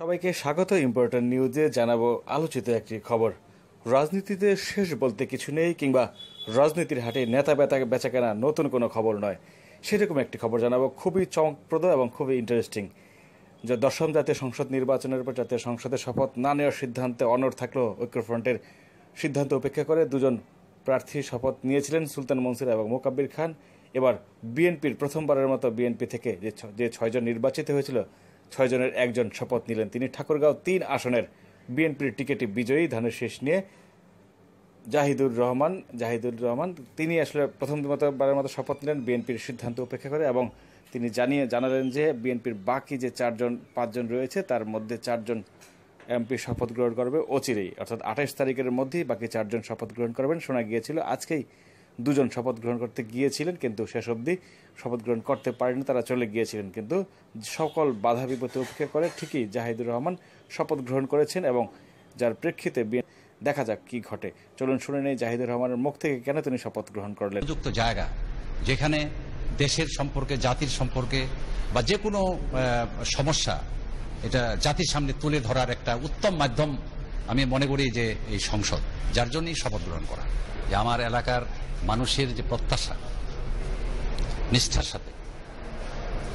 সবাইকে স্বাগত ইম্পর্টেন্ট নিউজে জানাব আলোচিত একটি খবর। রাজনীতিতে শেষ বলতে কিছু নেই কিংবা রাজনীতির হাটে নেতা বেতা বেচাকেনা নতুন কোনো খবর নয়। সেরকম একটি খবর জানাব খুবই চমকপ্রদ এবং খুবই ইন্টারেস্টিং যে দশম জাতীয় সংসদ নির্বাচনের পর জাতীয় সংসদের শপথ না নেওয়ার সিদ্ধান্তে অনড় থাকলেও ঐক্যফ্রন্টের। সিদ্ধান্ত উপেক্ষা করে দুজন প্রার্থী শপথ নিয়েছিলেন সুলতান মনসুর এবং মোকাব্বির খান। এবার বিএনপির প্রথমবারের মতো বিএনপি থেকে যে ছয়জন নির্বাচিত হয়েছিল ছয়জনের একজন শপথ নিলেন তিনি। ঠাকুরগাঁও তিন আসনের বিএনপির টিকেটে বিজয়ী, ধানের শেষ নিয়ে জাহিদুর রহমান জাহিদুর রহমান, তিনি আসলে প্রথম মতবারের মতো শপথ নিলেন, বিএনপির সিদ্ধান্ত উপেক্ষা করে এবং তিনি জানিয়ে জানালেন যে বিএনপির বাকি যে চারজন, পাঁচজন রয়েছে, তার মধ্যে চারজন এমপি শপথ গ্রহণ করবে অচিরেই। অর্থাৎ আঠাশ তারিখের মধ্যেই বাকি চারজন শপথ গ্রহণ করবেন। শোনা গিয়েছিল, আজকেই দুজন শপথ গ্রহণ করতে গিয়েছিলেন, কিন্তু শেষ অবধি শপথ গ্রহণ করতে পারেনি তারা চলে গিয়েছিলেন। কিন্তু সকল বাধা বিপত্তি উপেক্ষা করে ঠিকই জাহিদুর রহমান শপথ গ্রহণ করেছেন এবং যার প্রেক্ষিতে দেখা যাক কি ঘটে। চলুন শুনে নেই জাহিদুর রহমানের মুখ থেকে কেন তিনি শপথ গ্রহণ করলেন। যুক্ত জায়গা, যেখানে দেশের সম্পর্কে, জাতির সম্পর্কে বা যে কোনো সমস্যা, এটা জাতির সামনে তুলে ধরার একটা উত্তম মাধ্যম আমি মনে করি যে এই সংসদ, যার জন্যই শপথ গ্রহণ করা। যে আমার এলাকার মানুষের যে প্রত্যাশা, নিষ্ঠার সাথে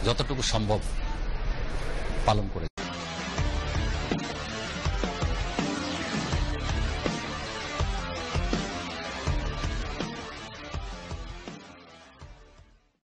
যতটুকু সম্ভব পালন করে